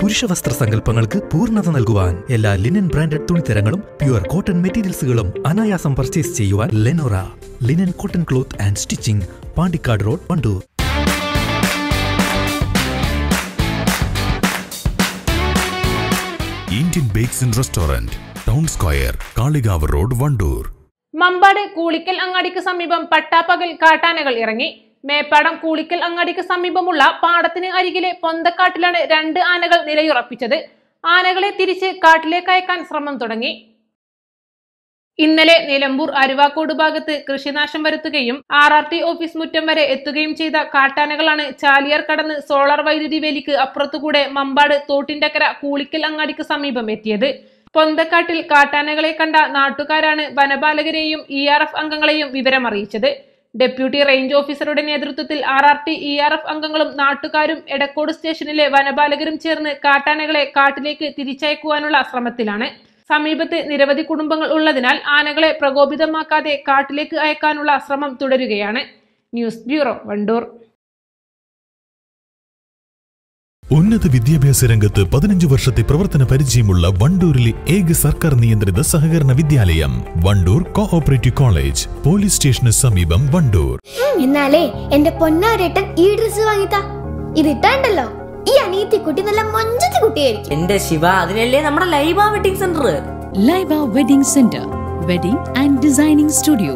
പുരുഷ വസ്ത്ര സങ്കല്പങ്ങൾക്ക് പൂർണത നൽകുവാൻ എല്ലാ ലിനൻ ബ്രാൻഡഡ് തുണിത്തരങ്ങളും പ്യുവർ കോട്ടൺ മെറ്റീരിയൽസുകളും അനായാസം പർച്ചേസ് ചെയ്യുവാൻ Lenora linen cotton cloth and stitching Pandikkad road Wandoor. Indian bakes and restaurant town square Kalikavu road Wandoor. Mampad Koolikkal അങ്ങാടിക്ക് സമീപം പട്ടാപ്പകൽ കാട്ടാനകൾ ഇറങ്ങി. മേപ്പാടം കൂളിക്കൽ അങ്ങാടിക്ക് സമീപമുള്ള പാടത്തിന് അരികിലെ പൊന്തക്കാട്ടിലാണ് രണ്ട് ആനകൾ നിലയുറപ്പിച്ചത്. ആനകളെ തിരിച്ച് കാട്ടിലേക്ക് അയക്കാൻ ശ്രമം തുടങ്ങി. ഇന്നലെ നിലമ്പൂർ അരുവാക്കോട് ഭാഗത്ത് കൃഷിനാശം വരുത്തുകയും ആർ ആർ ടി ഓഫീസ് മുറ്റം വരെ എത്തുകയും ചെയ്ത കാട്ടാനകളാണ് ചാലിയാർ കടന്ന് സോളാർ വൈദ്യുതി വേലിക്ക് അപ്പുറത്തുകൂടെ മമ്പാട് തോട്ടിന്റെക്കര കൂളിക്കൽ അങ്ങാടിക്ക് സമീപം എത്തിയത്. പൊന്തക്കാട്ടിൽ കാട്ടാനകളെ കണ്ട നാട്ടുകാരാണ് വനപാലകരെയും ഇ ആർ എഫ് അംഗങ്ങളെയും വിവരമറിയിച്ചത്. ഡെപ്യൂട്ടി റേഞ്ച് ഓഫീസറുടെ നേതൃത്വത്തിൽ R R T E R F അംഗങ്ങളും നാട്ടുകാരും എടക്കോട് സ്റ്റേഷനിലെ വനപാലകരും ചേർന്ന് കാട്ടാനകളെ കാട്ടിലേക്ക് തിരിച്ചയക്കുവാനുള്ള ശ്രമത്തിലാണ്. സമീപത്ത് നിരവധി കുടുംബങ്ങൾ ഉള്ളതിനാൽ ആനകളെ പ്രകോപിതമാക്കാതെ കാട്ടിലേക്ക് അയക്കാനുള്ള ശ്രമം തുടരുകയാണ്. News bureau Wandoor. ഉന്നത വിദ്യാഭ്യാസ രംഗത്ത് പതിനഞ്ച് വർഷത്തെ പ്രവർത്തന പരിചയമുള്ള വണ്ടൂരിലെ ഏക സർക്കാർ നിയന്ത്രിത സഹകരണ വിദ്യാലയം വണ്ടൂർ കോഓപ്പറേറ്റീവ് കോളേജ് പോലീസ് സ്റ്റേഷന് സമീപം വണ്ടൂർ. എന്നാലേ എന്റെ പൊന്നാരേട്ടൻ ഈ ഡ്രസ് വാങ്ങിത്താ. ഇത് ഇട്ടാണ്ടല്ലോ. ഈ അനിയത്തി കുട്ടി നല്ല മൊഞ്ചത്തി കുട്ടിയായിരിക്കും. എന്റെ ശിവ അതിനല്ലേ നമ്മുടെ Laiba wedding centre Laiba wedding centre wedding and designing studio